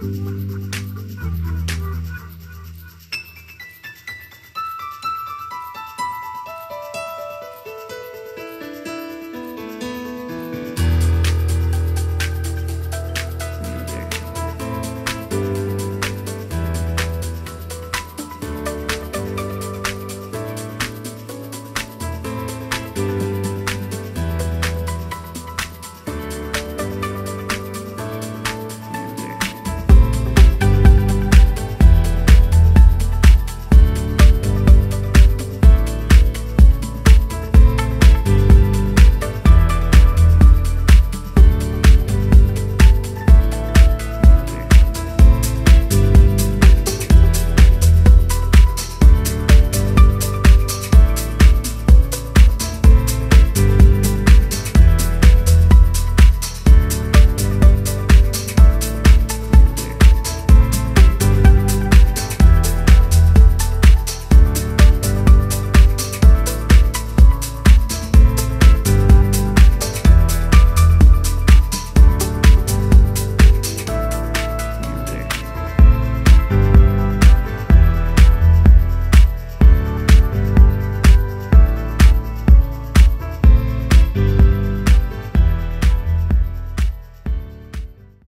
Bye.